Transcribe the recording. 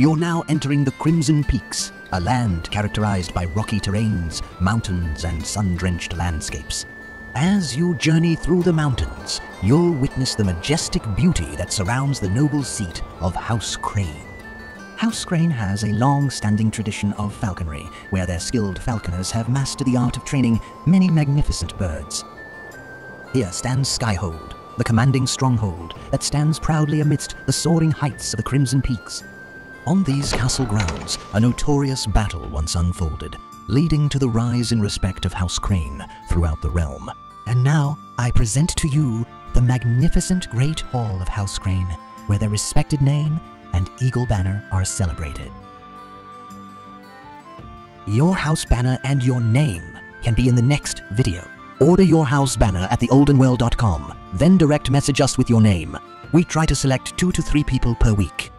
You're now entering the Crimson Peaks, a land characterized by rocky terrains, mountains, and sun drenched landscapes. As you journey through the mountains, you'll witness the majestic beauty that surrounds the noble seat of House Crane. House Crane has a long standing tradition of falconry, where their skilled falconers have mastered the art of training many magnificent birds. Here stands Skyhold, the commanding stronghold that stands proudly amidst the soaring heights of the Crimson Peaks. On these castle grounds, a notorious battle once unfolded, leading to the rise in respect of House Crane throughout the realm. And now, I present to you the magnificent Great Hall of House Crane, where their respected name and eagle banner are celebrated. Your house banner and your name can be in the next video. Order your house banner at theoldenworld.com, then direct message us with your name. We try to select two to three people per week.